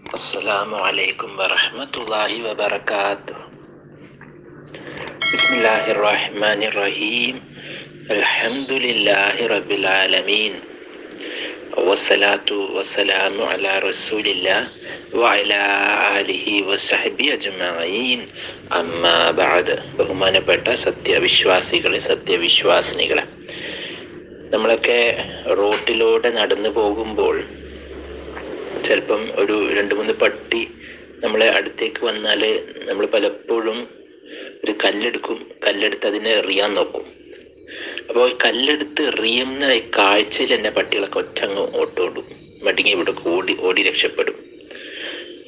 السلام عليكم ورحمة الله وبركاته بسم الله الرحمن الرحيم الحمد لله رب العالمين والصلاة والسلام على رسول الله وعلى آله وصحبه أجمعين أما بعد ബഹുമാനപ്പെട്ട സത്യവിശ്വാസികളെ സത്യവിശ്വാസിനികളെ നമ്മളൊക്കെ റോട്ടിലൂടെ നടന്നു പോകുമ്പോൾ ചിലപ്പം ഒരു രണ്ട് മൂന്ന് പട്ടി നമ്മളെ അടുത്തേക്ക് വന്നാൽ നമ്മൾ പലപ്പോഴും ഒരു കല്ലെടുക്കും കല്ലെടുത്ത് അതിനെ എറിയാൻ നോക്കും. അപ്പോൾ കല്ലെടുത്ത് എറിയുന്ന കാഴ്ചയിൽ തന്നെ പട്ടികളൊക്കെ ഒറ്റങ്ങ് ഓട്ടോടും മടങ്ങി ഇവിടെ ഓടി ഓടി രക്ഷപ്പെടും.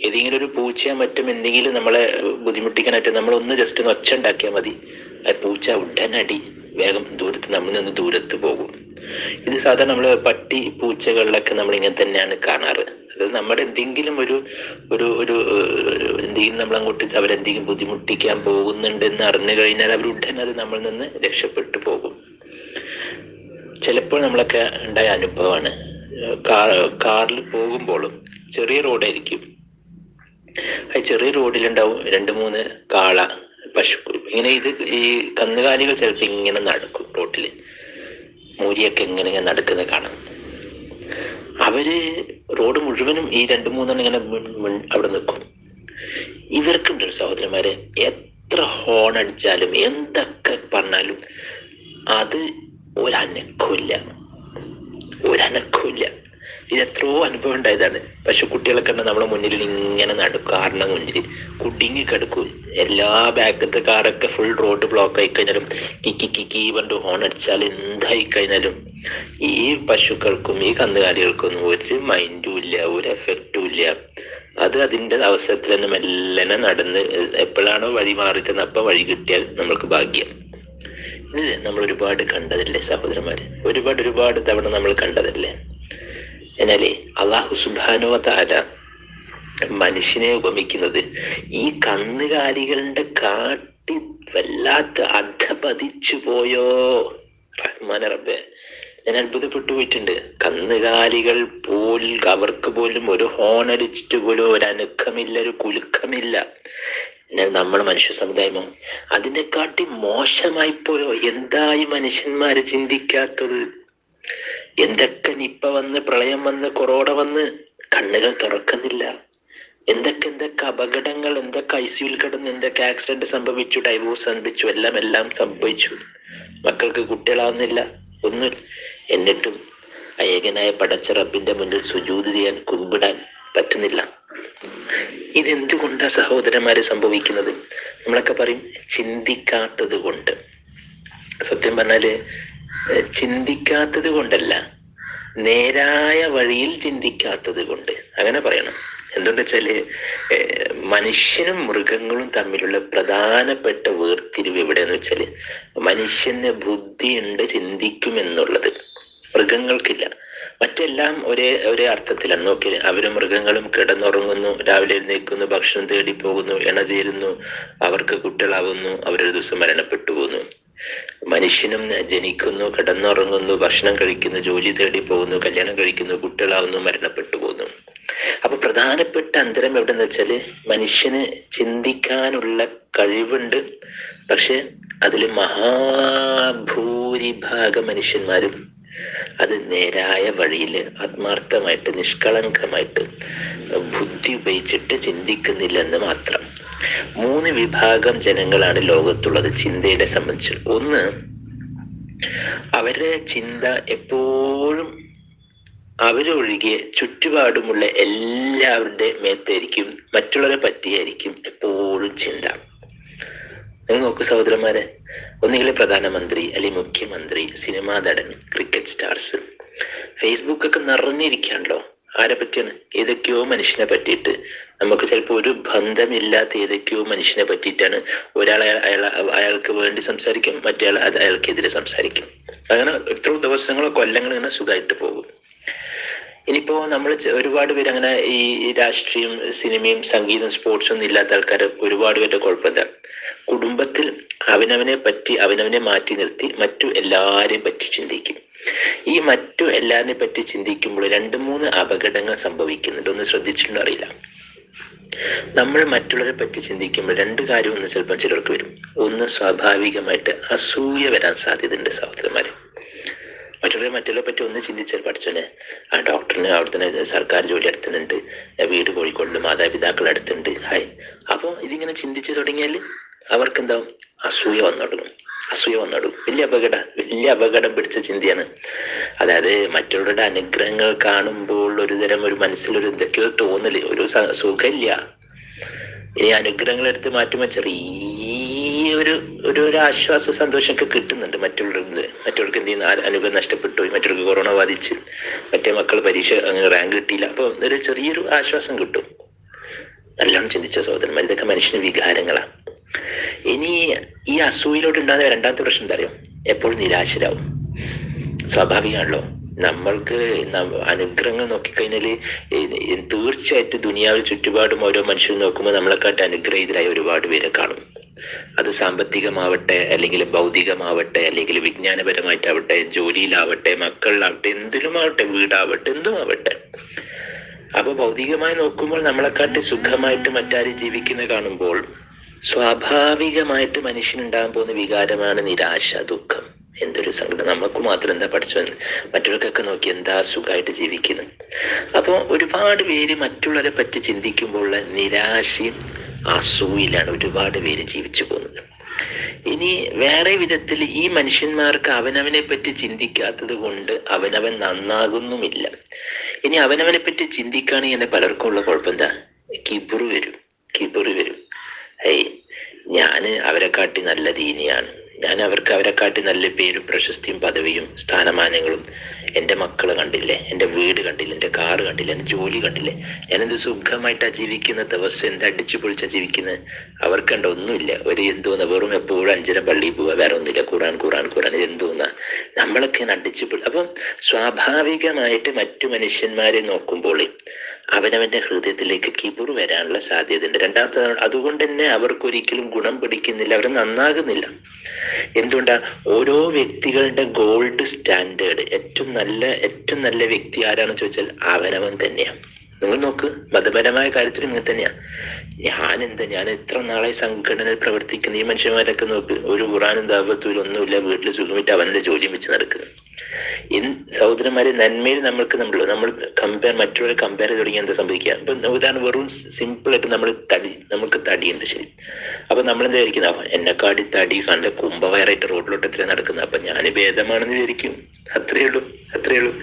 ഏതെങ്കിലും ഒരു പൂച്ചയോ മറ്റും എന്തെങ്കിലും നമ്മളെ ബുദ്ധിമുട്ടിക്കാനായിട്ട് നമ്മളൊന്ന് ജസ്റ്റ് ഒന്ന് ഒച്ച ഉണ്ടാക്കിയാൽ മതി. ആ പൂച്ച ഉടനടി വേഗം ദൂരത്ത് നമ്മളിൽ നിന്ന് ദൂരത്ത് പോകും. ഇത് സാധാരണ നമ്മൾ പട്ടി പൂച്ചകളിലൊക്കെ നമ്മൾ ഇങ്ങനെ തന്നെയാണ് കാണാറ്. അത് നമ്മുടെ എന്തെങ്കിലും ഒരു ഒരു ഒരു എന്തെങ്കിലും നമ്മൾ അങ്ങോട്ട് അവരെന്തെങ്കിലും ബുദ്ധിമുട്ടിക്കാൻ പോകുന്നുണ്ട് എന്ന് അറിഞ്ഞു കഴിഞ്ഞാൽ അവർ ഉടൻ അത് നമ്മളിൽ നിന്ന് രക്ഷപ്പെട്ടു പോകും. ചിലപ്പോൾ നമ്മളൊക്കെ ഉണ്ടായ അനുഭവമാണ്. കാർ കാറിൽ പോകുമ്പോഴും ചെറിയ റോഡായിരിക്കും. ആ ചെറിയ റോഡിലുണ്ടാവും രണ്ട് മൂന്ന് കാള പശു ഇങ്ങനെ ഇത് ഈ കന്നുകാലികൾ ചിലപ്പോൾ ഇങ്ങനെ നടക്കും റോട്ടിൽ. മൂരിയൊക്കെ ഇങ്ങനെ ഇങ്ങനെ നടക്കുന്നത് കാണാം. അവർ റോഡ് മുഴുവനും ഈ രണ്ട് മൂന്നെണ്ണം ഇങ്ങനെ അവിടെ നിൽക്കും. ഇവർക്കുണ്ട് സഹോദരന്മാരെ. എത്ര ഹോൺ അടിച്ചാലും എന്തൊക്കെ പറഞ്ഞാലും അത് ഒരനക്കില്ല. ഒരനക്കമില്ല ഇത് എത്രയോ അനുഭവം ഉണ്ടായതാണ്. പക്ഷെ കുട്ടികളൊക്കെ ഉണ്ട് നമ്മളെ മുന്നിൽ ഇങ്ങനെ നടക്കും. കാറിന്റെ മുന്നിൽ കുടുങ്ങി കിടക്കും. എല്ലാ ബാക്കത്തെ കാറൊക്കെ ഫുൾ റോഡ് ബ്ലോക്ക് ആയി കഴിഞ്ഞാലും കിക്കി കിക്കി പണ്ട് ഹോൺ അടിച്ചാൽ എന്തായി കഴിഞ്ഞാലും ഈ പശുക്കൾക്കും ഈ കന്നുകാലികൾക്കൊന്നും ഒരു മൈൻഡും ഇല്ല ഒരു എഫക്റ്റും ഇല്ല. അത് അതിന്റെ അവസരത്തിൽ തന്നെ മെല്ലനെ നടന്ന് എപ്പോഴാണോ വഴി മാറി തന്നെ അപ്പൊ വഴി കിട്ടിയാൽ നമ്മൾക്ക് ഭാഗ്യം. ഇത് നമ്മൾ ഒരുപാട് കണ്ടതല്ലേ സഹോദരന്മാര്? ഒരുപാട് ഒരുപാട് തവണ നമ്മൾ കണ്ടതല്ലേ? എന്നാലേ അള്ളാഹു സുബാനുവ താര മനുഷ്യനെ ഉപമിക്കുന്നത് ഈ കന്നുകാലികളുടെ കാട്ടി വല്ലാത്ത അധപതിച്ചു പോയോ? റഹ്മാൻ റബ്ബെ. ഞാൻ അത്ഭുതപ്പെട്ടു പോയിട്ടുണ്ട്. കന്നുകാലികൾ പോൽ അവർക്ക് പോലും ഒരു ഹോൺ അടിച്ചിട്ട് പോലും ഒരു അനുഖമില്ല ഒരു കുലുക്കമില്ല. എന്നാൽ നമ്മൾ മനുഷ്യ സമുദായമോ അതിനെക്കാട്ടി മോശമായി പോയോ എന്തായി മനുഷ്യന്മാര് ചിന്തിക്കാത്തത്? എന്തൊക്കെ നിപ്പ വന്ന് പ്രളയം വന്ന് കൊറോണ വന്ന് കണ്ണുകൾ തുറക്കുന്നില്ല. എന്തൊക്കെ എന്തൊക്കെ അപകടങ്ങൾ എന്തൊക്കെ ഐ സിയുൽ കിടന്ന് എന്തൊക്കെ ആക്സിഡന്റ് സംഭവിച്ചു ഡൈവോഴ്സ് സംഭവിച്ചു എല്ലാം എല്ലാം സംഭവിച്ചു. മക്കൾക്ക് കുട്ടികളാവുന്നില്ല. ഒന്നും എന്നിട്ടും അയകനായ പടച്ച റബ്ബിന്റെ മുന്നിൽ സുജൂത് ചെയ്യാൻ കുമ്പിടാൻ പറ്റുന്നില്ല. ഇതെന്തുകൊണ്ടാ സഹോദരന്മാരെ സംഭവിക്കുന്നത്? നമ്മളൊക്കെ പറയും ചിന്തിക്കാത്തത് കൊണ്ട്. സത്യം പറഞ്ഞാൽ ചിന്തിക്കാത്തത് കൊണ്ടല്ല. നേരായ വഴിയിൽ ചിന്തിക്കാത്തത് കൊണ്ട്. അങ്ങനെ പറയണം. എന്തുകൊണ്ട് വെച്ചാൽ മനുഷ്യനും മൃഗങ്ങളും തമ്മിലുള്ള പ്രധാനപ്പെട്ട വേർതിരിവ് എവിടെയെന്ന് വെച്ചാൽ മനുഷ്യന് ബുദ്ധിയുണ്ട് ചിന്തിക്കുമെന്നുള്ളത്. മൃഗങ്ങൾക്കില്ല. മറ്റെല്ലാം ഒരേ ഒരേ അർത്ഥത്തിലാണ്. നോക്കി അവർ മൃഗങ്ങളും കിടന്നുറങ്ങുന്നു രാവിലെ എഴുന്നേൽക്കുന്നു ഭക്ഷണം തേടി പോകുന്നു ഇണ ചേരുന്നു അവർക്ക് കുട്ടികളാവുന്നു അവരൊരു ദിവസം മരണപ്പെട്ടു പോകുന്നു. മനുഷ്യനും ജനിക്കുന്നു കിടന്നുറങ്ങുന്നു ഭക്ഷണം കഴിക്കുന്നു ജോലി തേടി പോകുന്നു കല്യാണം കഴിക്കുന്നു കുട്ടികളാവുന്നു മരണപ്പെട്ടു പോകുന്നു. അപ്പൊ പ്രധാനപ്പെട്ട അന്തരം എവിടെന്ന് വെച്ചാൽ മനുഷ്യന് ചിന്തിക്കാനുള്ള കഴിവുണ്ട്. പക്ഷെ അതിൽ മഹാഭൂരിഭാഗം മനുഷ്യന്മാരും അത് നേരായ വഴിയിൽ ആത്മാർത്ഥമായിട്ട് നിഷ്കളങ്കമായിട്ട് ബുദ്ധി ഉപയോഗിച്ചിട്ട് ചിന്തിക്കുന്നില്ലെന്ന് മാത്രം. മൂന്ന് വിഭാഗം ജനങ്ങളാണ് ലോകത്തുള്ളത് ചിന്തയുടെ സംബന്ധിച്ച്. ഒന്ന് അവരുടെ ചിന്ത എപ്പോഴും അവരൊഴികെ ചുറ്റുപാടുമുള്ള എല്ലാവരുടെ മേത്തായിരിക്കും മറ്റുള്ളവരെ പറ്റിയായിരിക്കും എപ്പോഴും ചിന്ത. നിങ്ങൾ നോക്കൂ സഹോദരന്മാരെ ഒന്നുകിൽ പ്രധാനമന്ത്രി അല്ലെങ്കിൽ മുഖ്യമന്ത്രി സിനിമാ നടൻ ക്രിക്കറ്റ് സ്റ്റാർസ് ഫേസ്ബുക്കൊക്കെ നിറഞ്ഞിരിക്കാണല്ലോ ആരെ പറ്റിയാണ്? ഏതൊക്കെയോ മനുഷ്യനെ പറ്റിയിട്ട്. നമുക്ക് ചിലപ്പോൾ ഒരു ബന്ധമില്ലാത്ത ഏതൊക്കെയോ മനുഷ്യനെ പറ്റിയിട്ടാണ് ഒരാൾ അയാൾ അയാൾക്ക് വേണ്ടി സംസാരിക്കും മറ്റേ അത് അയാൾക്കെതിരെ സംസാരിക്കും. അങ്ങനെ എത്രയോ ദിവസങ്ങളോ കൊല്ലങ്ങളോ ഇങ്ങനെ സുഖമായിട്ട് പോകും. ഇനിയിപ്പോ നമ്മൾ ഒരുപാട് പേര് അങ്ങനെ ഈ ഈ രാഷ്ട്രീയം സിനിമയും സംഗീതം സ്പോർട്സും ഒന്നും ഇല്ലാത്ത ആൾക്കാർ ഒരുപാട് പേരുടെ കുഴപ്പമില്ല. കുടുംബത്തിൽ അവനവനെ പറ്റി അവനവനെ മാറ്റി നിർത്തി മറ്റു എല്ലാരെയും പറ്റി ചിന്തിക്കും. ഈ മറ്റു എല്ലാതിനെ പറ്റി ചിന്തിക്കുമ്പോൾ രണ്ട് മൂന്ന് അപകടങ്ങൾ സംഭവിക്കുന്നുണ്ട്. ഒന്ന് ശ്രദ്ധിച്ചിട്ടുണ്ടോ അറിയില്ല. നമ്മൾ മറ്റുള്ളവരെ പറ്റി ചിന്തിക്കുമ്പോൾ രണ്ട് കാര്യം ഒന്ന് ചിലപ്പോൾ ചിലർക്ക് വരും. ഒന്ന് സ്വാഭാവികമായിട്ട് അസൂയ വരാൻ സാധ്യതയുണ്ട് സഹോദരന്മാരെ. മറ്റുള്ളവരെ മറ്റുള്ളവരെ പറ്റി ഒന്ന് ചിന്തിച്ചാൽ പഠിച്ചോനെ ആ ഡോക്ടറിന് അവിടെ തന്നെ സർക്കാർ ജോലി അടുത്തുണ്ട് വീട് കോഴിക്കോടിന് മാതാപിതാക്കൾ അടുത്തുണ്ട്. ഹായ് അപ്പോൾ ഇതിങ്ങനെ ചിന്തിച്ചു തുടങ്ങിയാൽ അവർക്ക് എന്താ അസൂയ വന്നിടും. അസൂയ വന്നിടും. വലിയ അപകട വലിയ അപകടം പിടിച്ച ചിന്തയാണ്. അതായത് മറ്റുള്ളവരുടെ അനുഗ്രഹങ്ങൾ കാണുമ്പോൾ ഒരു തരം ഒരു മനസ്സിലൊരു എന്തൊക്കെയോ തോന്നൽ ഒരു സുഖമില്ല. ഈ അനുഗ്രഹങ്ങൾ എടുത്ത് മാറ്റുമ്പോൾ ചെറിയ ഒരു ഒരു ആശ്വാസ സന്തോഷമൊക്കെ കിട്ടുന്നുണ്ട് മറ്റുള്ളവർക്ക് മറ്റുള്ളവർക്ക് എന്ത് ചെയ്യുന്ന? അനുഗ്രഹം നഷ്ടപ്പെട്ടു. മറ്റുള്ളവർക്ക് കൊറോണ ബാധിച്ച്. മറ്റേ മക്കൾ പരീക്ഷ അങ്ങനെ റാങ്ക് കിട്ടിയില്ല. അപ്പോൾ ഒരു ചെറിയൊരു ആശ്വാസം കിട്ടും. നല്ലോണം ചിന്തിച്ച സഹോദരന്മാർ ഇതൊക്കെ മനുഷ്യന് വികാരങ്ങളാണ് ഇനി ഈ അസൂയിലോട്ട് ഉണ്ടാകുന്ന രണ്ടാമത്തെ പ്രശ്നം എന്താ അറിയോ? എപ്പോഴും നിരാശരാകും സ്വാഭാവികമാണല്ലോ. നമ്മൾക്ക് അനുഗ്രഹങ്ങൾ നോക്കിക്കഴിഞ്ഞാൽ തീർച്ചയായിട്ടും ദുനിയാവിൽ ചുറ്റുപാടും ഓരോ മനുഷ്യരും നോക്കുമ്പോൾ നമ്മളെക്കാട്ട് അനുഗ്രഹീതരായ ഒരുപാട് പേരെ കാണും. അത് സാമ്പത്തികമാവട്ടെ അല്ലെങ്കിൽ ഭൗതികമാവട്ടെ അല്ലെങ്കിൽ വിജ്ഞാനപരമായിട്ടാവട്ടെ ജോലിയിലാവട്ടെ മക്കളിലാവട്ടെ എന്തിലുമാവട്ടെ വീടാവട്ടെ എന്തും ആവട്ടെ അപ്പൊ ഭൗതികമായി നോക്കുമ്പോൾ നമ്മളെക്കാട്ടി സുഖമായിട്ട് മറ്റാരും ജീവിക്കുന്ന കാണുമ്പോൾ സ്വാഭാവികമായിട്ട് മനുഷ്യനുണ്ടാകാൻ പോകുന്ന വികാരമാണ് നിരാശ ദുഃഖം. എന്തൊരു സങ്കടം നമുക്ക് മാത്രം എന്താ പഠിച്ചു മറ്റുള്ളവർക്കൊക്കെ നോക്കി എന്താ സുഖമായിട്ട് ജീവിക്കുന്നു അപ്പോൾ ഒരുപാട് പേര് മറ്റുള്ളവരെ പറ്റി ചിന്തിക്കുമ്പോൾ ഉള്ള നിരാശയും അസൂയിലാണ് ഒരുപാട് പേര് ജീവിച്ചു പോകുന്നത്. ഇനി വേറെ വിധത്തിൽ ഈ മനുഷ്യന്മാർക്ക് അവനവനെ പറ്റി ചിന്തിക്കാത്തത് കൊണ്ട് അവനവൻ നന്നാകുന്നുമില്ല. ഇനി അവനവനെ പറ്റി ചിന്തിക്കുകയാണെങ്കിൽ എന്നെ പലർക്കും ഉള്ള കുഴപ്പം എന്താ? കിബിറ് വരും. കിബിറ് വരും. ഏയ് ഞാൻ അവരെക്കാട്ടി നല്ല ദീനിയാണ്. ഞാൻ അവർക്ക് അവരെക്കാട്ടി നല്ല പേരും പ്രശസ്തിയും പദവിയും സ്ഥാനമാനങ്ങളും എന്റെ മക്കൾ കണ്ടില്ലേ എന്റെ വീട് കണ്ടില്ലേ എന്റെ കാറ് കണ്ടില്ലേ എന്റെ ജോലി കണ്ടില്ലേ. ഞാനെന്ത് സുഖമായിട്ടാണ് ജീവിക്കുന്ന ദിവസം എന്താ അടിച്ചു പൊളിച്ചാ ജീവിക്കുന്നത്? അവർക്ക് കണ്ട ഒന്നുമില്ല. ഒരു എന്തോന്ന വെറും എപ്പോഴും അഞ്ചര പള്ളിയിൽ പോവുക വേറെ ഒന്നുമില്ല. ഖുറാൻ ഖുറാൻ ഖുറാൻ എന്തോന്ന നമ്മളൊക്കെ അടിച്ചു പൊളി അപ്പം സ്വാഭാവികമായിട്ട് മറ്റു മനുഷ്യന്മാരെ നോക്കുമ്പോൾ അവനവന്റെ ഹൃദയത്തിലേക്ക് കിബുർ വരാനുള്ള സാധ്യതയുണ്ട്. രണ്ടാമത്തെ അതുകൊണ്ട് തന്നെ അവർക്ക് ഒരിക്കലും ഗുണം പിടിക്കുന്നില്ല അവർ നന്നാകുന്നില്ല. എന്തുകൊണ്ടാ? ഓരോ വ്യക്തികളുടെ ഗോൾഡ് സ്റ്റാൻഡേർഡ് ഏറ്റവും നല്ല ഏറ്റവും നല്ല വ്യക്തി ആരാണെന്ന് ചോദിച്ചാൽ അവനവൻ തന്നെയാണ് നിങ്ങൾ നോക്ക് മതപരമായ കാര്യത്തിൽ ഇങ്ങനെ തന്നെയാ. ഞാൻ എന്താ ഞാൻ എത്ര നാളെ സംഘടനയിൽ പ്രവർത്തിക്കുന്ന. ഈ മനുഷ്യന്മാരൊക്കെ നോക്ക് ഒരു ഖുറാനും ദാപത്തും ഒന്നുമില്ല വീട്ടിൽ സുഖമിട്ട് അവനെ ജോലിയും വെച്ച് നടക്കുന്നു ഇൻ സഹോദരന്മാരെ നന്മയിൽ നമ്മൾക്ക് നമ്മൾ നമ്മൾ കമ്പയർ മറ്റുള്ളവരെ കമ്പയർ ചെയ്ത് തുടങ്ങി എന്താ സംഭവിക്കുക? അപ്പൊ ഉദാഹരണം വെറും സിമ്പിൾ ആയിട്ട് നമ്മൾ തടി നമുക്ക് തടിയുണ്ട് ശരി. അപ്പൊ നമ്മൾ എന്താ വിചാരിക്കുന്നത് അപ്പൊ എന്നെക്കാടി തടി കണ്ട കുംഭവയറായിട്ട് റോഡിലോട്ട് എത്ര നടക്കുന്നത്? അപ്പൊ ഞാൻ ഭേദമാണെന്ന് വിചാരിക്കും. അത്രയേ ഉള്ളൂ അത്രയേ ഉള്ളൂ.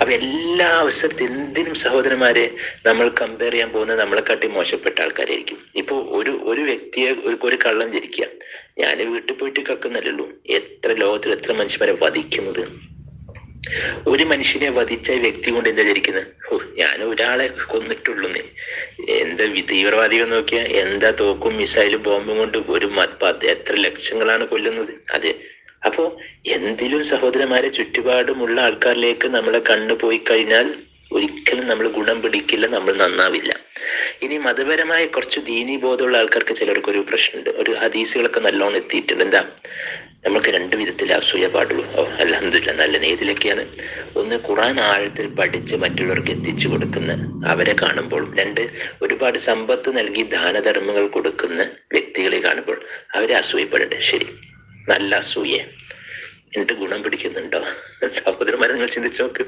അപ്പൊ എല്ലാ അവസരത്തിൽ എന്തിനും സഹോദരന്മാരെ നമ്മൾ കമ്പയർ ചെയ്യാൻ പോകുന്നത് നമ്മളെക്കാട്ടി മോശപ്പെട്ട ആൾക്കാരായിരിക്കും ഇപ്പൊ ഒരു ഒരു വ്യക്തിയെ ഒരു ഒരു കള്ളം ജനിക്കുക ഞാൻ വീട്ടിൽ പോയിട്ട് കക്കുന്നല്ലോ എത്ര ലോകത്തിൽ എത്ര മനുഷ്യന്മാരെ വധിക്കുന്നത്? ഒരു മനുഷ്യനെ വധിച്ച വ്യക്തി കൊണ്ട് എന്താ ധരിക്കുന്നത് ഓ ഞാൻ ഒരാളെ കൊന്നിട്ടുള്ളൂ എന്താ തീവ്രവാദികൾ നോക്കിയാൽ എന്താ തോക്കും മിസൈലും ബോംബും കൊണ്ട് ഒരു എത്ര ലക്ഷങ്ങളാണ് കൊല്ലുന്നത്? അതെ അപ്പോ എന്തിലും സഹോദരന്മാരെ ചുറ്റുപാടുമുള്ള ആൾക്കാരിലേക്ക് നമ്മളെ കണ്ണു പോയി കഴിഞ്ഞാൽ ഒരിക്കലും നമ്മൾ ഗുണം പിടിക്കില്ല നമ്മൾ നന്നാവില്ല. ഇനി മതപരമായ കുറച്ച് ദീനി ബോധമുള്ള ആൾക്കാർക്ക് ചിലർക്ക് ഒരു പ്രശ്നമുണ്ട്. ഒരു ഹദീസുകളൊക്കെ നല്ലോണം എത്തിയിട്ടുണ്ട്. എന്താ? നമുക്ക് രണ്ട് വിധത്തിൽ അസൂയ പാടുള്ളൂ. ഓ അലഹമില്ല നല്ല ഏതിലൊക്കെയാണ് ഒന്ന് ഖുറാൻ ആഴത്തിൽ പഠിച്ച് മറ്റുള്ളവർക്ക് എത്തിച്ചു കൊടുക്കുന്ന അവരെ കാണുമ്പോൾ രണ്ട് ഒരുപാട് സമ്പത്ത് നൽകി ദാനധർമ്മങ്ങൾ കൊടുക്കുന്ന വ്യക്തികളെ കാണുമ്പോൾ അവരെ അസൂയപ്പെടേണ്ടത് ശരി. നല്ല അസൂയ എന്നിട്ട് ഗുണം പിടിക്കുന്നുണ്ടോ? സഹോദരന്മാരെ നിങ്ങൾ ചിന്തിച്ചു നോക്ക്.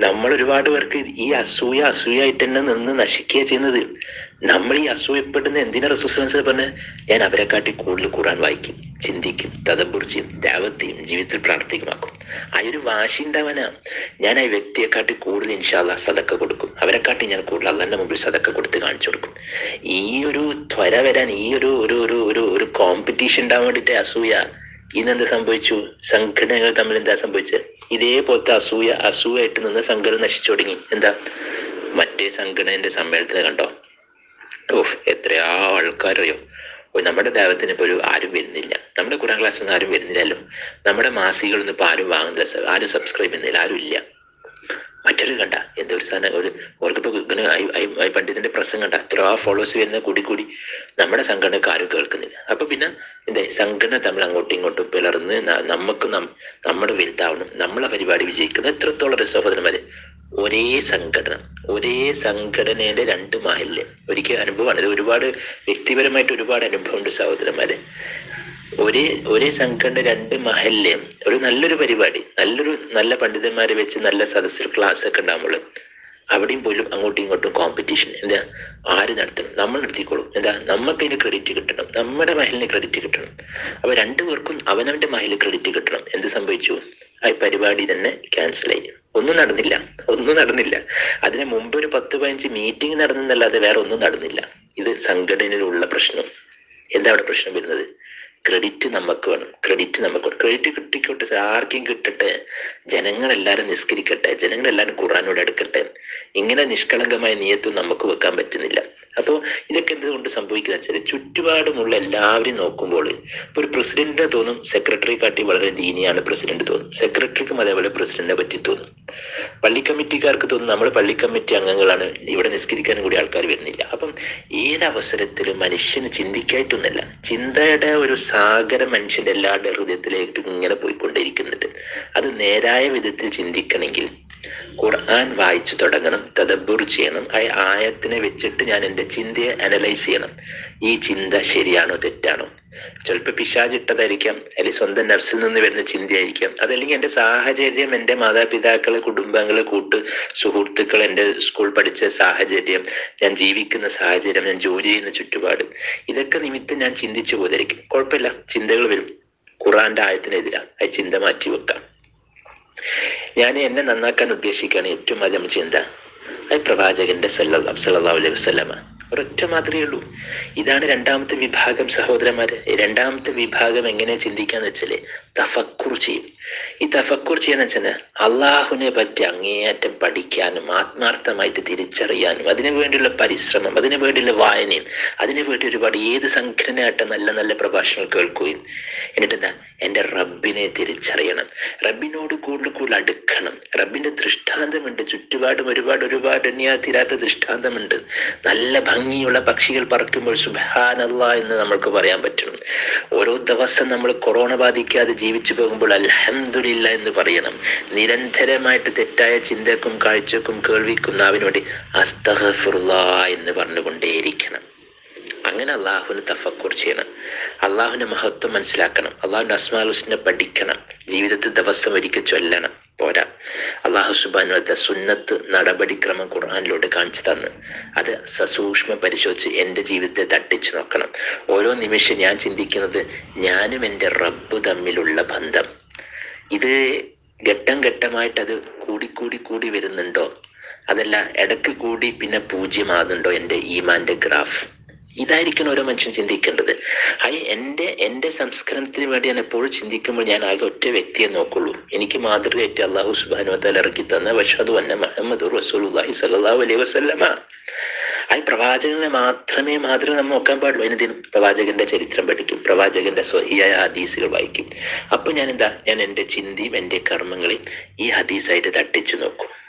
നമ്മൾ ഒരുപാട് പേർക്ക് ഈ അസൂയ അസൂയായിട്ട് തന്നെ നിന്ന് നശിക്കുക ചെയ്യുന്നത്. നമ്മൾ ഈ അസൂയപ്പെടുന്ന എന്തിനാ റസൂസ് പറഞ്ഞ ഞാൻ അവരെക്കാട്ടി കൂടുതൽ ഖുറാൻ വായിക്കും ചിന്തിക്കും തദബുർ ചെയ്യും ദാവത്തെയും ജീവിതത്തിൽ പ്രാർത്ഥിക്കുമാക്കും. ആ ഒരു വാശി ഉണ്ടാവാനാ ഞാൻ ആ വ്യക്തിയെക്കാട്ടി കൂടുതൽ ഇൻഷാല്ല സതക്ക കൊടുക്കും. അവരെക്കാട്ടി ഞാൻ കൂടുതൽ അള്ളന്റെ മുമ്പിൽ സതക്ക കൊടുത്ത് കാണിച്ചു കൊടുക്കും. ഈ ഒരു ത്വര വരാൻ ഈ ഒരു ഒരു ഒരു ഒരു കോമ്പറ്റീഷൻ ഉണ്ടാവാൻ വേണ്ടിയിട്ട് അസൂയ ഇന്നെന്ത് സംഭവിച്ചു? സംഘടനകൾ തമ്മിൽ എന്താ സംഭവിച്ചത്? ഇതേപോലത്തെ അസൂയ അസൂയായിട്ട് നിന്ന് സംഘടന നശിച്ചു തുടങ്ങി. എന്താ? മറ്റേ സംഘടനന്റെ സമ്മേളനത്തിന് കണ്ടോ? ഓഹ് എത്രയാ ആൾക്കാരറിയോ? നമ്മുടെ ദൈവത്തിന് ഇപ്പോൾ ഒരു ആരും വരുന്നില്ല. നമ്മുടെ കുറേ ക്ലാസ് ആരും വരുന്നില്ലല്ലോ. നമ്മുടെ മാസികളൊന്നും ഇപ്പോൾ ആരും വാങ്ങുന്നില്ല. ആരും സബ്സ്ക്രൈബ് ചെയ്യുന്നില്ല. ആരും ഇല്ല. മറ്റൊരു കണ്ട എന്തൊരു സാധനം ഒരു ഓർക്കിപ്പോ ഇങ്ങനെ പണ്ഡിതന്റെ പ്രസംഗം കണ്ട അത്ര ആ ഫോളോവേഴ്സ് വരുന്ന കൂടി കൂടി നമ്മുടെ സംഘടനക്ക് ആരും കേൾക്കുന്നില്ല. അപ്പൊ പിന്നെ എന്താ സംഘടന തമ്മിൽ അങ്ങോട്ടും ഇങ്ങോട്ടും പിളർന്ന് നമുക്ക് നമ്മുടെ വലുതാവണം നമ്മളെ പരിപാടി വിജയിക്കണം എത്രത്തോളം ഒരു സഹോദരന്മാരെ. ഒരേ സംഘടന ഒരേ സംഘടനയുടെ രണ്ട് മഹല്ല് ഒരിക്കൽ അനുഭവമാണ്. ഇത് ഒരുപാട് വ്യക്തിപരമായിട്ട് ഒരുപാട് അനുഭവമുണ്ട് സഹോദരന്മാരെ. ഒരേ ഒരേ സംഘടന രണ്ട് മഹല്ല് ഒരു നല്ലൊരു പരിപാടി നല്ലൊരു നല്ല പണ്ഡിതന്മാരെ വെച്ച് നല്ല സദസ്സിൽ ക്ലാസ് ഒക്കെ ഉണ്ടാകുമ്പോൾ അവിടെയും പോലും അങ്ങോട്ടും ഇങ്ങോട്ടും കോമ്പറ്റീഷൻ എന്താ? ആര് നടത്തണം? നമ്മൾ നടത്തിക്കോളും. എന്താ? നമുക്ക് അതിന് ക്രെഡിറ്റ് കിട്ടണം. നമ്മുടെ മഹലിന് ക്രെഡിറ്റ് കിട്ടണം. അപ്പൊ രണ്ടുപേർക്കും അവനവന്റെ മഹലിൽ ക്രെഡിറ്റ് കിട്ടണം. എന്ത് സംഭവിച്ചു? ആ പരിപാടി തന്നെ ക്യാൻസൽ ആയി. ഒന്നും നടന്നില്ല. ഒന്നും നടന്നില്ല. അതിന് മുമ്പ് ഒരു പത്ത് പതിനഞ്ച് മീറ്റിംഗ് നടന്നല്ലാതെ വേറെ ഒന്നും നടന്നില്ല. ഇത് സംഘടനയിലുള്ള പ്രശ്നം. എന്താ അവിടെ പ്രശ്നം വരുന്നത്? ക്രെഡിറ്റ് നമുക്ക് വേണം. ക്രെഡിറ്റ് നമുക്ക് വേണം. ക്രെഡിറ്റ് കിട്ടിക്കോട്ടെ ആർക്കും കിട്ടട്ടെ. ജനങ്ങളെല്ലാവരും നിസ്കരിക്കട്ടെ. ജനങ്ങളെല്ലാവരും ഖുറാനോട് അടുക്കട്ടെ. ഇങ്ങനെ നിഷ്കളങ്കമായ നിയത്വം നമുക്ക് വെക്കാൻ പറ്റുന്നില്ല. അപ്പോൾ ഇതൊക്കെ എന്തുകൊണ്ട് സംഭവിക്കുക വെച്ചാൽ ചുറ്റുപാടുമുള്ള എല്ലാവരും നോക്കുമ്പോൾ ഇപ്പോൾ ഒരു പ്രസിഡന്റിനെ തോന്നും സെക്രട്ടറി കാട്ടി വളരെ ദീനിയാണ് പ്രസിഡന്റ് തോന്നും. സെക്രട്ടറിക്കും അതേപോലെ പ്രസിഡന്റിനെ പറ്റി തോന്നും. പള്ളി കമ്മിറ്റിക്കാർക്ക് തോന്നും നമ്മൾ പള്ളി കമ്മിറ്റി അംഗങ്ങളാണ്. ഇവിടെ നിസ്കരിക്കാനും കൂടി ആൾക്കാർ വരുന്നില്ല. അപ്പം ഏതവസരത്തിലും മനുഷ്യന് ചിന്തിക്കായിട്ടൊന്നല്ല ചിന്തയുടെ ഒരു സാഗരം മനുഷ്യന്റെ എല്ലാവരുടെ ഹൃദയത്തിലേക്കും ഇങ്ങനെ പോയിക്കൊണ്ടിരിക്കുന്നുണ്ട്. അത് നേരായ വിധത്തിൽ ചിന്തിക്കണമെങ്കിൽ ഖുർആൻ വായിച്ചു തുടങ്ങണം തദബുർ ചെയ്യണം ആ ആയത്തിനെ വെച്ചിട്ട് ഞാൻ എന്റെ ചിന്തയെ അനലൈസ് ചെയ്യണം. ഈ ചിന്ത ശരിയാണോ തെറ്റാണോ? ചിലപ്പോൾ പിശാചിട്ടതായിരിക്കാം അല്ലെങ്കിൽ സ്വന്തം നഫ്സിൽ നിന്ന് വരുന്ന ചിന്തയായിരിക്കാം. അതല്ലെങ്കിൽ എന്റെ സാഹചര്യം എന്റെ മാതാപിതാക്കൾ കുടുംബങ്ങൾ കൂട്ട് സുഹൃത്തുക്കൾ എന്റെ സ്കൂൾ പഠിച്ച സാഹചര്യം ഞാൻ ജീവിക്കുന്ന സാഹചര്യം ഞാൻ ജോലി ചെയ്യുന്ന ചുറ്റുപാട് ഇതൊക്കെ നിമിത്തം ഞാൻ ചിന്തിച്ചു പോയതായിരിക്കും. കുഴപ്പമില്ല ചിന്തകൾ വരും. ഖുറാന്റെ ആയത്തിനെതിരാണ് അത് ചിന്ത മാറ്റി വെക്കാം. ഞാൻ എന്നെ നന്നാക്കാൻ ഉദ്ദേശിക്കുകയാണ് ഏറ്റവും ആദ്യം ചിന്ത. അത് പ്രവാചകന്റെ സല്ലല്ലാ സല്ലല്ലാഹു അലൈഹി വസല്ലമ ഒരൊറ്റ മാത്രമേ ഉള്ളൂ. ഇതാണ് രണ്ടാമത്തെ വിഭാഗം സഹോദരന്മാര്. രണ്ടാമത്തെ വിഭാഗം എങ്ങനെ ചിന്തിക്കാന്ന് വെച്ചാൽ തഫക്കൂർ ചെയ്യും. ഈ തഫക്കുർ ചെയ്യാന്ന് വെച്ചാൽ അള്ളാഹുവിനെ പറ്റി അങ്ങേയറ്റം പഠിക്കാനും ആത്മാർത്ഥമായിട്ട് തിരിച്ചറിയാനും അതിനു വേണ്ടിയുള്ള പരിശ്രമം അതിനു വേണ്ടിയുള്ള വായനയും അതിനു വേണ്ടി ഒരുപാട് ഏത് സംഘടനയായിട്ട് നല്ല നല്ല പ്രഭാഷണങ്ങൾ കേൾക്കുകയും എന്നിട്ട് എന്താ എന്റെ റബ്ബിനെ തിരിച്ചറിയണം. റബ്ബിനോട് കൂടുതൽ കൂടുതൽ അടുക്കണം. റബ്ബിന്റെ ദൃഷ്ടാന്തമുണ്ട്. ചുറ്റുപാടും ഒരുപാട് ഒരുപാട് എണ്ണിയാ തീരാത്ത ദൃഷ്ടാന്തമുണ്ട്. നല്ല ഭംഗിയുള്ള പക്ഷികൾ പറക്കുമ്പോൾ സുബാനല്ല എന്ന് നമ്മൾക്ക് പറയാൻ പറ്റും. ഓരോ ദിവസം നമ്മൾ കൊറോണ ബാധിക്കാതെ ജീവിച്ചു പോകുമ്പോൾ അൽഹംദുലില്ല എന്ന് പറയണം. നിരന്തരമായിട്ട് തെറ്റായ ചിന്തക്കും കാഴ്ചക്കും കേൾവിക്കും നാവിനോട് വേണ്ടി അസ്തഹഫുറുള്ള എന്ന് പറഞ്ഞുകൊണ്ടേയിരിക്കണം. അങ്ങനെ അള്ളാഹുവിന് തഫക്കൂർ ചെയ്യണം. അള്ളാഹുവിന്റെ മഹത്വം മനസ്സിലാക്കണം. അള്ളാഹുവിന്റെ അസ്മാൽ ഹുസ്നെ പഠിക്കണം. ജീവിതത്തിൽ ദിവസം ഒരിക്കൽ ചൊല്ലണം. പോരാ. അള്ളാഹു സുബാനുവത്തെ സുന്നത്ത് നടപടിക്രമം ഖുർആാനിലൂടെ കാണിച്ചു തന്ന്. അത് സസൂക്ഷ്മം പരിശോധിച്ച് എന്റെ ജീവിതത്തെ തട്ടിച്ചു നോക്കണം. ഓരോ നിമിഷം ഞാൻ ചിന്തിക്കുന്നത് ഞാനും എന്റെ റബ്ബ് തമ്മിലുള്ള ബന്ധം. ഇത് ഘട്ടം ഘട്ടമായിട്ട് അത് കൂടിക്കൂടി കൂടി വരുന്നുണ്ടോ? അതല്ല ഇടയ്ക്ക് കൂടി പിന്നെ പൂജ്യമാകുന്നുണ്ടോ എന്റെ ഈമാന്റെ ഗ്രാഫ്? ഇതായിരിക്കണം ഓരോ മനുഷ്യൻ ചിന്തിക്കേണ്ടത്. ഹൈ എന്റെ എന്റെ സംസ്കരണത്തിന് വേണ്ടി ഞാൻ എപ്പോഴും ചിന്തിക്കുമ്പോൾ ഞാൻ ആകെ ഒറ്റ വ്യക്തിയെ നോക്കുള്ളൂ. എനിക്ക് മാതൃകയായിട്ട് അള്ളാഹു സുബാനു തല ഇറക്കി തന്ന വഷാദു അന്ന മുഹമ്മദ് റസൂലുള്ളാഹി സ്വല്ലല്ലാഹു അലൈഹി വസല്ലമ. ആ പ്രവാചകനെ മാത്രമേ മാതൃക നമ്മൾ നോക്കാൻ പാടുള്ളൂ. അതിന് പ്രവാചകന്റെ ചരിത്രം പഠിക്കും. പ്രവാചകന്റെ സ്വഹിയായ ഹദീസുകൾ വായിക്കും. അപ്പൊ ഞാൻ എന്താ ഞാൻ എന്റെ ചിന്തയും എന്റെ കർമ്മങ്ങളെയും ഈ ഹദീസായിട്ട് തട്ടിച്ചു നോക്കും.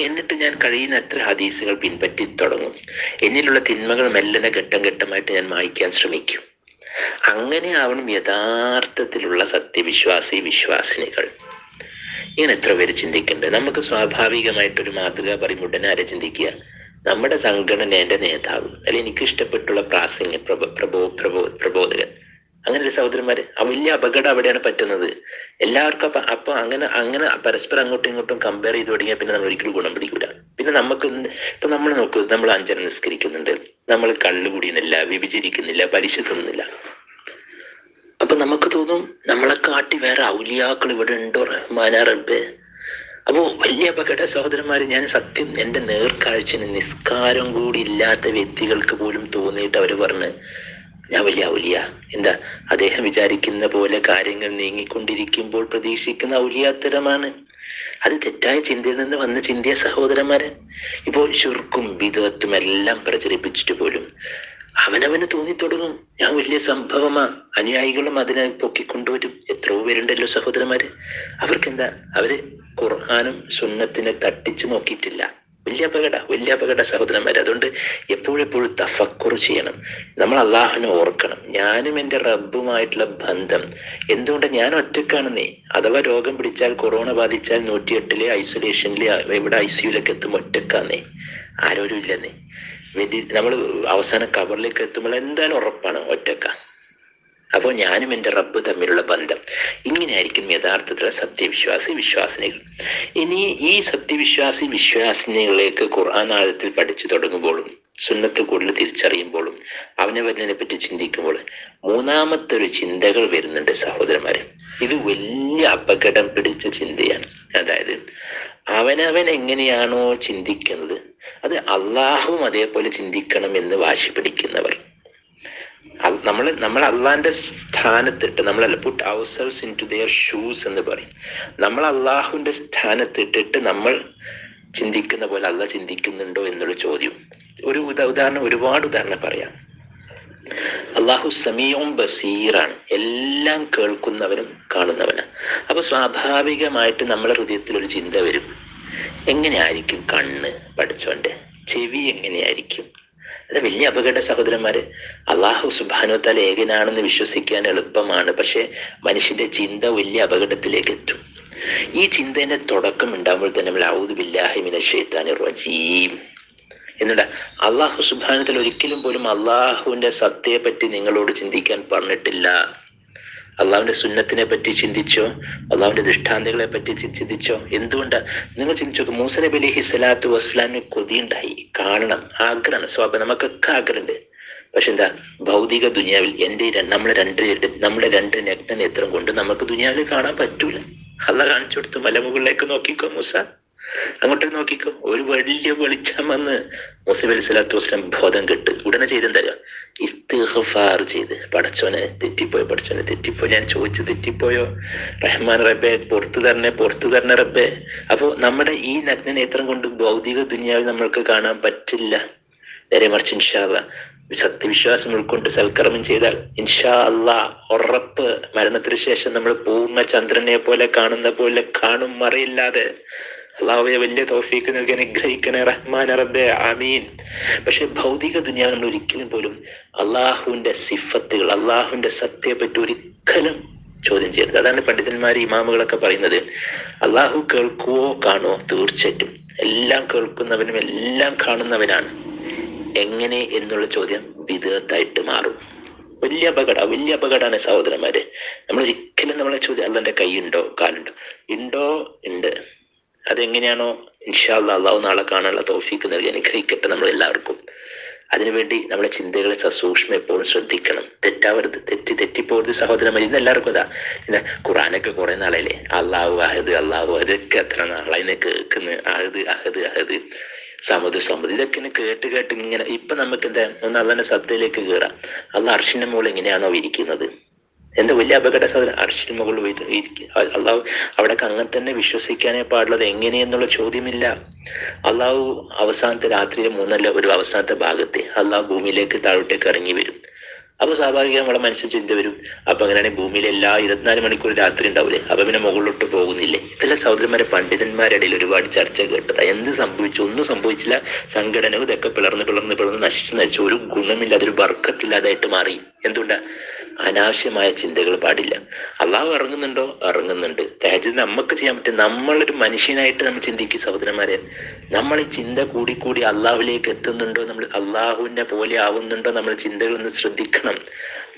എന്നിട്ട് ഞാൻ കഴിയുന്ന എത്ര ഹദീസുകൾ പിൻപറ്റി തുടങ്ങും. എന്നിലുള്ള തിന്മകൾ മെല്ലനെ ഘട്ടം ഘട്ടമായിട്ട് ഞാൻ മായ്ക്കാൻ ശ്രമിക്കും. അങ്ങനെ ആവണം യഥാർത്ഥത്തിലുള്ള സത്യവിശ്വാസി വിശ്വാസിനികൾ. ഇങ്ങനെ എത്ര പേര് ചിന്തിക്കുന്നുണ്ട് നമുക്ക് സ്വാഭാവികമായിട്ടൊരു മാതൃക ഉടനെ ആരെ ചിന്തിക്കുക? നമ്മുടെ സംഘടനയുടെ നേതാവ് അല്ലെങ്കിൽ എനിക്ക് ഇഷ്ടപ്പെട്ടുള്ള പ്രാസംഗ പ്രബോ പ്രബോ പ്രബോധകൻ അങ്ങനെ സഹോദരന്മാര് ആ വലിയ അപകടം അവിടെയാണ് പറ്റുന്നത്. എല്ലാവർക്കും അപ്പൊ അപ്പൊ അങ്ങനെ അങ്ങനെ പരസ്പരം അങ്ങോട്ടും ഇങ്ങോട്ടും കമ്പയർ ചെയ്ത് തുടങ്ങിയാൽ പിന്നെ നമ്മൾ ഒരിക്കലും ഗുണം പിടിക്കൂല. പിന്നെ നമുക്ക് ഇപ്പൊ നമ്മൾ നോക്കൂ നമ്മൾ അഞ്ചന നിസ്കരിക്കുന്നുണ്ട്. നമ്മൾ കള്ളു കുടിയുന്നില്ല വിഭജിക്കുന്നില്ല പലിശ അപ്പൊ നമുക്ക് തോന്നും നമ്മളെ കാട്ടി വേറെ ഔലിയാക്കൾ ഇവിടെ ഉണ്ടോ റഹ്മാന റബ്ബേ? അപ്പോ വലിയ അപകട സഹോദരന്മാര് ഞാൻ സത്യം എന്റെ നേർക്കാഴ്ചന് നിസ്കാരം കൂടി ഇല്ലാത്ത വ്യക്തികൾക്ക് പോലും തോന്നിയിട്ട് അവർ പറഞ്ഞ് ഞാൻ വലിയ ഔലിയ. എന്താ അദ്ദേഹം വിചാരിക്കുന്ന പോലെ കാര്യങ്ങൾ നീങ്ങിക്കൊണ്ടിരിക്കുമ്പോൾ പ്രതീക്ഷിക്കുന്ന ഔലിയാത്തരമാണ് അത് തെറ്റായ ചിന്തയിൽ നിന്ന് വന്ന ചിന്തയ സഹോദരന്മാരെ. ഇപ്പോൾ ശുർക്കും വിധത്തും എല്ലാം പ്രചരിപ്പിച്ചിട്ട് പോലും അവനവന് തോന്നി തുടങ്ങും ഞാൻ വലിയ സംഭവമാ. അനുയായികളും അതിനെ പൊക്കിക്കൊണ്ടുവരും. എത്രയോ പേരുണ്ടല്ലോ സഹോദരന്മാര്. അവർക്കെന്താ? അവർ ഖുർആാനും സുന്നത്തിനെ തട്ടിച്ചു നോക്കിയിട്ടില്ല. വലിയ അപകട വലിയ അപകട സഹോദരന്മാർ അതുകൊണ്ട് എപ്പോഴെപ്പോഴും തഫക്കുർ ചെയ്യണം. നമ്മൾ അള്ളാഹുവിനെ ഓർക്കണം. ഞാനും എന്റെ റബ്ബുമായിട്ടുള്ള ബന്ധം. എന്തുകൊണ്ട് ഞാൻ ഒറ്റക്കാണെന്നേ അഥവാ രോഗം പിടിച്ചാൽ കൊറോണ ബാധിച്ചാൽ നൂറ്റിയെട്ടിലെ ഐസൊലേഷനിലെ ഇവിടെ ഐ സിയുലൊക്കെ എത്തുമ്പോൾ ഒറ്റക്കാന്നേ ആരോരും ഇല്ലെന്നേ നമ്മൾ അവസാന കബറിലേക്ക് എത്തുമ്പോൾ എന്തായാലും ഉറപ്പാണ് ഒറ്റക്ക അപ്പോൾ ഞാനും എന്റെ റബ്ബ് തമ്മിലുള്ള ബന്ധം. ഇങ്ങനെയായിരിക്കും യഥാർത്ഥത്തിലുള്ള സത്യവിശ്വാസി വിശ്വാസിനികൾ. ഇനി ഈ സത്യവിശ്വാസി വിശ്വാസിനികളേക്ക് ഖുർആൻ ആഴത്തിൽ പഠിച്ചു തുടങ്ങുമ്പോഴും സുന്നത്ത് കൂടുതൽ തിരിച്ചറിയുമ്പോഴും അവനവനെ പറ്റി ചിന്തിക്കുമ്പോൾ മൂന്നാമത്തെ ഒരു ചിന്തകൾ വരുന്നുണ്ട് സഹോദരന്മാരെ. ഇത് വലിയ അപകടം പിടിച്ച ചിന്തയാണ്. അതായത് അവനവൻ എങ്ങനെയാണോ ചിന്തിക്കുന്നത് അത് അള്ളാഹുവും അതേപോലെ ചിന്തിക്കണം എന്ന് വാശി പിടിക്കുന്നവർ. നമ്മൾ നമ്മൾ അള്ളാന്റെ സ്ഥാനത്തിട്ട് നമ്മളല്ല put ourselves in to their shoes എന്ന് പറയും. നമ്മൾ അള്ളാഹുവിന്റെ സ്ഥാനത്തിട്ടിട്ട് നമ്മൾ ചിന്തിക്കുന്ന പോലെ അല്ല ചിന്തിക്കുന്നുണ്ടോ എന്നുള്ള ചോദ്യം. ഒരു ഉദാ ഉദാഹരണം ഒരുപാട് ഉദാഹരണം പറയാം. അള്ളാഹു സമീവും ബസീറാണ്. എല്ലാം കേൾക്കുന്നവനും കാണുന്നവനാണ്. അപ്പൊ സ്വാഭാവികമായിട്ട് നമ്മുടെ ഹൃദയത്തിൽ ഒരു ചിന്ത വരും. എങ്ങനെയായിരിക്കും കണ്ണ് പഠിച്ചോണ്ട്? ചെവി എങ്ങനെയായിരിക്കും? അത് വലിയ അപകട സഹോദരന്മാര്. അള്ളാഹു സുബാനുത്താൽ ഏകനാണെന്ന് വിശ്വസിക്കാൻ എളുപ്പമാണ്. പക്ഷെ മനുഷ്യന്റെ ചിന്ത വലിയ അപകടത്തിലേക്ക് എത്തും. ഈ ചിന്തേന്റെ തുടക്കം ഉണ്ടാകുമ്പോൾ തന്നെ നമ്മൾ ഔദു ബില്ലാഹിമിന ഷെയ്ത്താനി റജീം. എന്നിട്ട് അള്ളാഹു സുബാനത്തിൽ ഒരിക്കലും പോലും അള്ളാഹുവിന്റെ സത്യയെ പറ്റി നിങ്ങളോട് ചിന്തിക്കാൻ പറഞ്ഞിട്ടില്ല. അള്ളാഹുവിന്റെ സുന്നത്തിനെ പറ്റി ചിന്തിച്ചോ? അള്ളാഹുവിന്റെ ദൃഷ്ടാന്തങ്ങളെ പറ്റി ചിന്തിച്ചോ? എന്തുകൊണ്ടാ? നിങ്ങൾ ചിന്തിച്ചോ മൂസ നബി അലഹി സ്വലാത്തു വസ്ലാമിന് കൊതിയുണ്ടായി. കാണണം ആഗ്രഹമാണ്. സ്വാഭാവികം നമുക്കൊക്കെ ആഗ്രഹമുണ്ട്. പക്ഷെ എന്താ? ഭൗതിക ദുനിയാവിൽ എന്റെ നമ്മളെ രണ്ട് നമ്മളെ രണ്ട് നഗ്ന നേത്രം കൊണ്ട് നമുക്ക് ദുനിയാവിൽ കാണാൻ പറ്റൂല. അല്ല കാണിച്ചു കൊടുത്തു മലമുകളിലേക്ക് നോക്കിക്കോ മൂസ. അങ്ങോട്ടേക്ക് നോക്കിക്കോ. ഒരു വലിയ വെളിച്ചം വന്ന് മുസൈബ് അലി സ്വലാത്തു ബോധം കെട്ട് ഉടനെ ചെയ്തെന്തരാ ഇസ്തിഗ്ഫാർ ചെയ്ത്. പടച്ചോനെ തെറ്റിപ്പോയോ? പടച്ചോനെ തെറ്റിപ്പോയോ? ഞാൻ ചോദിച്ചു തെറ്റിപ്പോയോ? റഹ്മാൻ റബ്ബെ പുറത്തു തരണേ പുറത്തു തരണേ റബ്ബെ. അപ്പോൾ നമ്മുടെ ഈ നഗ്ന നേത്രം കൊണ്ട് ഭൗതിക ദുനിയാവിൽ നമ്മൾക്ക് കാണാൻ പറ്റില്ല. നേരെ മറിച്ച് ഇൻഷാല്ല സത്യവിശ്വാസം ഉൾക്കൊണ്ട് സൽക്കർമ്മം ചെയ്താൽ ഇൻഷാ അല്ലാ ഉറപ്പ് മരണത്തിന് ശേഷം നമ്മൾ പൂർണ ചന്ദ്രനെ പോലെ കാണുന്ന പോലെ കാണും മറയില്ലാതെ അള്ളാഹുവെ വലിയ തോഫീക്ക് നൽകി അനുഗ്രഹിക്കണേ റഹ്മാൻ റബ്ബെ അമീൻ പക്ഷെ ഭൗതിക ദുനിയാവ് നമ്മൾ ഒരിക്കലും പോലും അള്ളാഹുവിന്റെ സിഫത്തുകൾ അള്ളാഹുവിന്റെ സത്യത്തെ പറ്റി ഒരിക്കലും ചോദ്യം ചെയ്യരുത്. അതാണ് പണ്ഡിതന്മാർ ഇമാമുകളൊക്കെ പറയുന്നത്. അള്ളാഹു കേൾക്കുവോ കാണുവോ? തീർച്ചയായിട്ടും. എല്ലാം കേൾക്കുന്നവനും എല്ലാം കാണുന്നവനാണ്. എങ്ങനെ എന്നുള്ള ചോദ്യം വിധത്തായിട്ട് മാറും. വലിയ അപകട വലിയ അപകടമാണ് സഹോദരന്മാരെ. നമ്മൾ ഒരിക്കലും നമ്മളെ ചോദ്യം അതെന്റെ കൈ ഉണ്ടോ കാലുണ്ടോ? ഉണ്ടോ ഉണ്ട്. അതെങ്ങനെയാണോ ഇൻഷാല്ല അള്ളാഹു നാളെ കാണാനുള്ള തോഫീക്ക് നൽകി അനുഗ്രഹിക്കട്ടെ നമ്മൾ എല്ലാവർക്കും അതിനുവേണ്ടി നമ്മളെ ചിന്തകളെ സസൂക്ഷ്മം എപ്പോഴും ശ്രദ്ധിക്കണം. തെറ്റാവരുത്. തെറ്റി തെറ്റിപ്പോകരുത് സഹോദരന്മാർ ഇന്ന് എല്ലാവർക്കും അതാ. പിന്നെ ഖുറാനൊക്കെ കുറെ നാളല്ലേ? അള്ളാഹു അഹദ് അള്ളാഹു അതൊക്കെ എത്ര നാളായി കേൾക്കുന്ന? അഹദ് അഹദ് അഹദ്. സമുദ്ര സമുദ്ര ഇതൊക്കെ ഇങ്ങനെ കേട്ട് കേട്ട് ഇങ്ങനെ ഇപ്പൊ നമുക്ക് എന്താ? ഒന്ന് അള്ളാന്റെ ശ്രദ്ധയിലേക്ക് കയറാം അള്ള അർഷിന്റെ മുകളിൽ എങ്ങനെയാണോ ഇരിക്കുന്നത് എന്താ വലിയ അപകട സാധനം അർഷിന് മുകളിൽ അള്ളാഹു അവിടേക്ക് അങ്ങനെ തന്നെ വിശ്വസിക്കാനേ പാടുള്ളത് എങ്ങനെയെന്നുള്ള ചോദ്യമില്ല. അള്ളാഹു അവസാനത്തെ രാത്രിയിലെ മൂന്നല്ല ഒരു അവസാനത്തെ ഭാഗത്തെ അള്ളാഹു ഭൂമിയിലേക്ക് താഴോട്ടേക്ക് ഇറങ്ങി വരും. അപ്പൊ സ്വാഭാവികം നമ്മളെ മനസ്സിൽ ചിന്ത വരും. അപ്പൊ അങ്ങനെയാണെങ്കിൽ ഭൂമിയിൽ എല്ലാ ഇരുപത്തിനാല് മണിക്കൂർ രാത്രി ഉണ്ടാവില്ലേ അപ്പൊ പിന്നെ മുകളിലോട്ട് പോകുന്നില്ലേ? ഇതെല്ലാം സഹോദരന്മാരെ പണ്ഡിതന്മാരുടെ ഇടയിൽ ഒരുപാട് ചർച്ച കേട്ടതാ. എന്ത് സംഭവിച്ചു? ഒന്നും സംഭവിച്ചില്ല. സംഘടനകൾ ഇതൊക്കെ പിളർന്ന് പിളർന്ന് പിളർന്ന് നശിച്ചു നശിച്ചു. ഒരു ഗുണമില്ലാതെ ഒരു ബർക്കത്തില്ലാതായിട്ട് മാറി. എന്തുകൊണ്ടാ? അനാവശ്യമായ ചിന്തകൾ പാടില്ല. അള്ളാഹു ഇറങ്ങുന്നുണ്ടോ? ഇറങ്ങുന്നുണ്ട്. തഹജ് നമുക്ക് ചെയ്യാൻ പറ്റും. നമ്മളൊരു മനുഷ്യനായിട്ട് നമ്മൾ ചിന്തിക്കും സഹോദരന്മാരെ. നമ്മൾ ഈ ചിന്ത കൂടി കൂടി അള്ളാഹുലേക്ക് എത്തുന്നുണ്ടോ? നമ്മൾ അള്ളാഹുവിനെ പോലെ ആവുന്നുണ്ടോ? നമ്മൾ ചിന്തകൾ ഒന്ന് ശ്രദ്ധിക്കണം.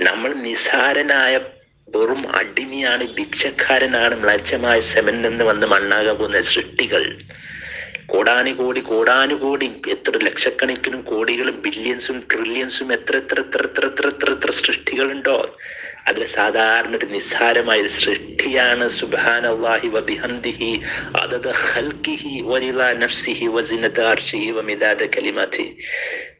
നമ്മൾ നിസാരനായ വെറും അടിമയാണ് ഭിക്ഷക്കാരനാണ് മ്ലച്ഛമായ സെമൻ നിന്ന് വന്ന് മണ്ണാകാൻ പോകുന്ന സൃഷ്ടികൾ. കോടാനുകോടി കോടാനുകോടി എത്ര ലക്ഷക്കണക്കിനും കോടികളും ബില്യൺസും ട്രില്യൺസും എത്ര എത്ര എത്ര എത്ര എത്ര എത്ര എത്ര സൃഷ്ടികളുണ്ടോ? അതിൽ സാധാരണ ഒരു നിസ്സാരമായ സൃഷ്ടിയാണ്. വരിള നഫ്സിഹി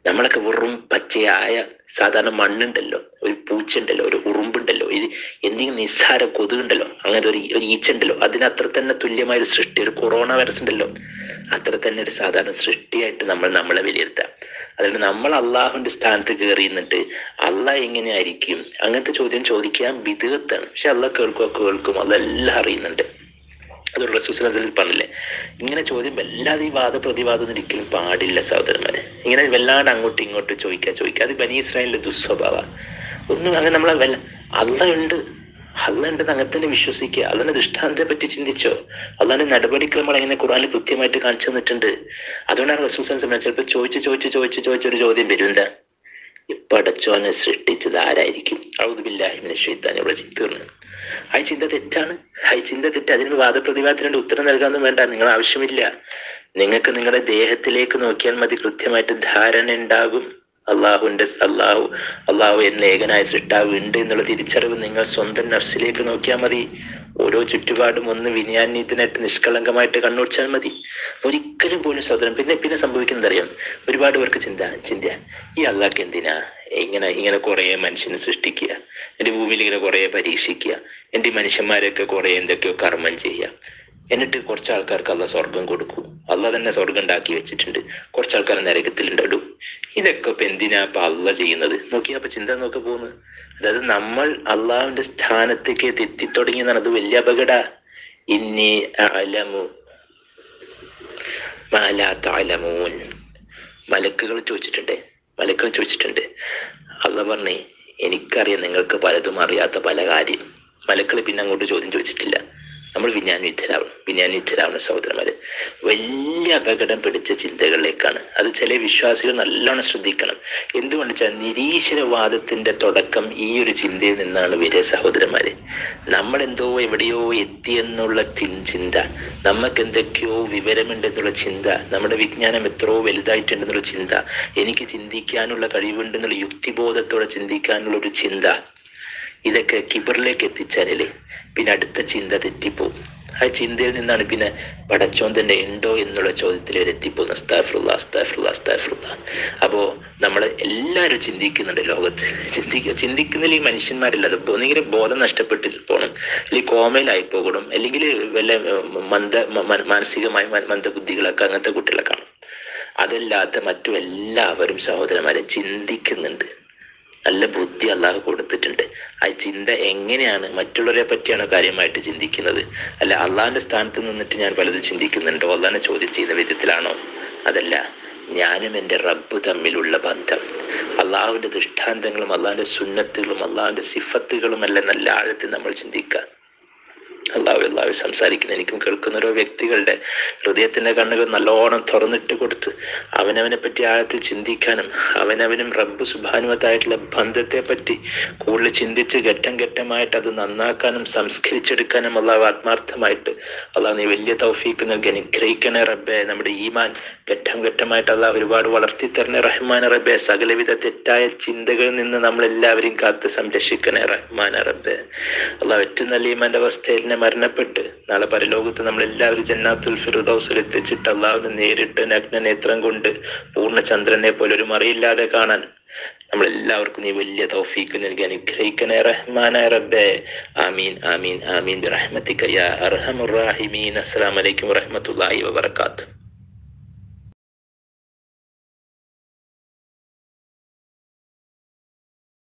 നമ്മളൊക്കെ വെറും പച്ചയായ സാധാരണ മണ്ണുണ്ടല്ലോ ഒരു പൂച്ചുണ്ടല്ലോ ഒരു ഉറുമ്പുണ്ടല്ലോ ഇത് എന്തെങ്കിലും നിസ്സാര കൊതുകുണ്ടല്ലോ അങ്ങനത്തെ ഒരു ഒരു ഈച്ച ഉണ്ടല്ലോ അതിന് അത്ര തന്നെ തുല്യമായ ഒരു സൃഷ്ടി ഒരു കൊറോണ വൈറസ് ഉണ്ടല്ലോ അത്ര തന്നെ ഒരു സാധാരണ സൃഷ്ടിയായിട്ട് നമ്മൾ നമ്മളെ വിലയിരുത്താം. അതുകൊണ്ട് നമ്മൾ അള്ളാഹുവിന്റെ സ്ഥാനത്ത് കയറി നിന്നിട്ട് അള്ളാഹ് എങ്ങനെയായിരിക്കും? അങ്ങനത്തെ ചോദ്യം ചോദിക്കാൻ വിധേയത്താണ്. പക്ഷെ അള്ളാഹ് കേൾക്കുക കേൾക്കും. അതെല്ലാം അറിയുന്നുണ്ട്. അത് റസൂസ്ലിൽ പറഞ്ഞില്ലേ? ഇങ്ങനെ ചോദ്യം വല്ലാതെ ഈ വാദപ്രതിവാദം ഒരിക്കലും പാടില്ല സഹോദരന്മാരെ. ഇങ്ങനെ വല്ലാണ്ട് അങ്ങോട്ടും ഇങ്ങോട്ടും ചോദിക്കുക ചോദിക്കുക അത് ബനി ഇസ്രായേലിന്റെ ദുസ്വഭാവ. ഒന്നും അങ്ങനെ നമ്മളെ വല്ല അല്ല ഉണ്ടെന്ന് അങ്ങനെ തന്നെ വിശ്വസിക്കുക. അള്ളാന്റെ ദൃഷ്ടാന്തത്തെ പറ്റി ചിന്തിച്ചോ? അള്ളാന്റെ നടപടിക്രമങ്ങൾ എങ്ങനെ ഖുറാനിൽ കൃത്യമായിട്ട് കാണിച്ചു തന്നിട്ടുണ്ട്. അതുകൊണ്ടാണ് റസൂസൻ സമയം ചിലപ്പോൾ ചോദിച്ച് ചോദിച്ച് ചോദിച്ച് ചോദിച്ചൊരു ചോദ്യം വരും. എന്താ? ഇപ്പൊ അടച്ചോനെ സൃഷ്ടിച്ചത് ആരായിരിക്കും? ഔദുബില്ലാഹിമിനെ ഷെയ്ത്താൻ ഇവിടെ തീർന്നു. ആ ചിന്ത തെറ്റാണ്. ആ ചിന്ത തെറ്റ്. അതിന് വാദപ്രതിവാദത്തിനുണ്ട് ഉത്തരം നൽകാനൊന്നും വേണ്ട. നിങ്ങൾ ആവശ്യമില്ല. നിങ്ങൾക്ക് നിങ്ങളുടെ ദേഹത്തിലേക്ക് നോക്കിയാൽ മതി. കൃത്യമായിട്ട് ധാരണ ഉണ്ടാകും. അള്ളാഹുവിന്റെ അള്ളാഹു അള്ളാഹു എന്ന ഏകനായ സൃഷ്ടാവ് ഉണ്ട് എന്നുള്ള തിരിച്ചറിവ് നിങ്ങൾ സ്വന്തം നഫ്സിലേക്ക് നോക്കിയാൽ മതി. ഓരോ ചുറ്റുപാടും ഒന്ന് വിനയാന്യത്തിനായിട്ട് നിഷ്കളങ്കമായിട്ട് കണ്ണുടിച്ചാൽ മതി. ഒരിക്കലും പോലും സഹോദരൻ പിന്നെ പിന്നെ സംഭവിക്കുന്നത് അറിയാം ഒരുപാട് പേർക്ക് ചിന്ത ചിന്ത. ഈ അള്ളാഹ്ക്ക് എന്തിനാ ഇങ്ങനെ ഇങ്ങനെ കുറേ മനുഷ്യനെ സൃഷ്ടിക്കുക? എന്റെ ഭൂമിയിൽ ഇങ്ങനെ കുറേ പരീക്ഷിക്കുക? എന്റെ മനുഷ്യന്മാരൊക്കെ കുറേ എന്തൊക്കെയോ കർമ്മം ചെയ്യുക? എന്നിട്ട് കുറച്ച് ആൾക്കാർക്ക് അല്ല സ്വർഗം കൊടുക്കും. അല്ല തന്നെ സ്വർഗം ഉണ്ടാക്കി വെച്ചിട്ടുണ്ട്. കുറച്ച് ആൾക്കാർ നരകത്തിൽ ഇടും ഇതൊക്കെ ഇപ്പൊ എന്തിനാ ഇപ്പൊ അല്ല ചെയ്യുന്നത്? നോക്കിയാ അപ്പൊ ചിന്ത നോക്കി പോകുന്നത് അതായത് നമ്മൾ അള്ളാഹുവിന്റെ സ്ഥാനത്തേക്ക് എത്തി തുടങ്ങിയതാണ് അത് വലിയ അപകട. ഇന്നി അലമു മലക്കുകൾ ചോദിച്ചിട്ടുണ്ട്. മലക്കുകൾ ചോദിച്ചിട്ടുണ്ട്. അല്ല പറഞ്ഞേ എനിക്കറിയാം നിങ്ങൾക്ക് പലതും അറിയാത്ത പല കാര്യം. മലക്കൾ പിന്നെ അങ്ങോട്ട് ചോദ്യം ചോദിച്ചിട്ടില്ല. നമ്മൾ വിജ്ഞാനവിദ്ധരാവണം വിജ്ഞാനവിദ്ധരാവണം സഹോദരന്മാര്. വലിയ അപകടം പിടിച്ച ചിന്തകളിലേക്കാണ്. അത് ചില വിശ്വാസികൾ നല്ലോണം ശ്രദ്ധിക്കണം. എന്തുകൊണ്ട് വെച്ചാൽ നിരീശ്വരവാദത്തിന്റെ തുടക്കം ഈ ഒരു ചിന്തയിൽ നിന്നാണ് വരിക സഹോദരന്മാര്. നമ്മൾ എന്തോ എവിടെയോ എത്തിയെന്നുള്ള ചിന്ത. നമുക്ക് എന്തൊക്കെയോ വിവരമുണ്ടെന്നുള്ള ചിന്ത. നമ്മുടെ വിജ്ഞാനം എത്രയോ വലുതായിട്ടുണ്ടെന്നുള്ള ചിന്ത. എനിക്ക് ചിന്തിക്കാനുള്ള കഴിവുണ്ടെന്നുള്ള യുക്തിബോധത്തോടെ ചിന്തിക്കാനുള്ള ഒരു ചിന്ത. ഇതൊക്കെ കിബറിലേക്ക് എത്തിച്ചാലേ പിന്നെ അടുത്ത ചിന്ത തെറ്റിപ്പോവും. ആ ചിന്തയിൽ നിന്നാണ് പിന്നെ പടച്ചോൻ തന്നെ ഉണ്ടോ എന്നുള്ള ചോദ്യത്തിൽ വരെ എത്തിപ്പോകുന്നത്. അസ്താഫുള്ള അസ്താഫുള്ള അസ്താഫുള്ള അപ്പോൾ നമ്മൾ എല്ലാവരും ചിന്തിക്കുന്നുണ്ട് ലോകത്ത്. ചിന്തിക്കുക ചിന്തിക്കുന്നതിൽ ഈ മനുഷ്യന്മാരില്ല. അത് ഒന്നെങ്കിൽ ബോധം നഷ്ടപ്പെട്ട് പോകണം അല്ലെങ്കിൽ കോമയിലായി പോകണം അല്ലെങ്കിൽ വല്ല മന്ദ മാനസികമായ മന്ദബുദ്ധികളൊക്കെ അങ്ങനത്തെ കുട്ടികളെ കാണും. അതല്ലാത്ത മറ്റു എല്ലാവരും സഹോദരന്മാരെ ചിന്തിക്കുന്നുണ്ട്. നല്ല ബുദ്ധി അള്ളാഹു കൊടുത്തിട്ടുണ്ട്. ആ ചിന്ത എങ്ങനെയാണ് മറ്റുള്ളവരെ പറ്റിയാണോ കാര്യമായിട്ട് ചിന്തിക്കുന്നത്? അല്ല അള്ളാഹിന്റെ സ്ഥാനത്ത് നിന്നിട്ട് ഞാൻ പലതും ചിന്തിക്കുന്നുണ്ടോ? അള്ളാഹിനെ ചോദ്യം ചെയ്യുന്ന വിധത്തിലാണോ? അതല്ല ഞാനും എന്റെ റബ്ബ് തമ്മിലുള്ള ബന്ധം. അള്ളാഹുവിന്റെ ദൃഷ്ടാന്തങ്ങളും അള്ളാഹിന്റെ സുന്നത്തുകളും അള്ളാഹുവിന്റെ സിഫത്തുകളും എല്ലാം നല്ല ആഴത്തിൽ നമ്മൾ ചിന്തിക്കുക. അള്ളാഹു അള്ളാഹു സംസാരിക്കുന്ന എനിക്കും കേൾക്കുന്ന ഓരോ വ്യക്തികളുടെ ഹൃദയത്തിന്റെ കണ്ണുകൾ നല്ലോണം തുറന്നിട്ട് കൊടുത്ത് അവനവനെ പറ്റി ആഴത്തിൽ ചിന്തിക്കാനും അവനവനും റബ്ബ് സുഭാനുവത്തായിട്ടുള്ള ബന്ധത്തെ പറ്റി കൂടുതൽ ചിന്തിച്ച് ഘട്ടം ഘട്ടമായിട്ട് അത് നന്നാക്കാനും സംസ്കരിച്ചെടുക്കാനും അള്ളാഹു ആത്മാർത്ഥമായിട്ട് അള്ളാഹു നീ വലിയ തൗഫീക്ക് നൽകി അനുഗ്രഹിക്കണേ റബ്ബെ. നമ്മുടെ ഈമാൻ ഘട്ടം ഘട്ടമായിട്ട് അള്ളാഹു ഒരുപാട് വളർത്തി തരണേ റഹ്മാൻ റബ്ബെ. സകലവിധ തെറ്റായ ചിന്തകളിൽ നിന്ന് നമ്മളെല്ലാവരെയും കാത്ത് സംരക്ഷിക്കണേ റഹ്മാൻ റബ്ബെ. അള്ളാഹ് ഏറ്റവും നല്ല ഈമാന്റെ അവസ്ഥയിൽ തന്നെ മരണപ്പെട്ട് നാളെ പരലോകത്ത് നമ്മൾ എല്ലാവരും ജന്നാത്തുൽ ഫിറുദൗസിൽ എത്തിച്ചിട്ട് അള്ളാഹുവിനെ നേരിട്ട് നഗ്നനേത്രം കൊണ്ട് പൂർണ ചന്ദ്രനെ പോലെ ഒരു മറിയില്ലാതെ കാണാൻ നമ്മൾ എല്ലാവർക്കും നീ വലിയ തൗഫീക്ക് നൽകി അനുഗ്രഹിക്കണേ റഹ്മാനായ റബ്ബേ. ആമീൻ ആമീൻ ആമീൻ. റഹ്മത്തിക്കയ്യ യാ അർഹമുർ റഹീമീൻ. അസ്സലാമു അലൈക്കും വറഹ്മത്തുള്ളാഹി വബറകാതുഹു.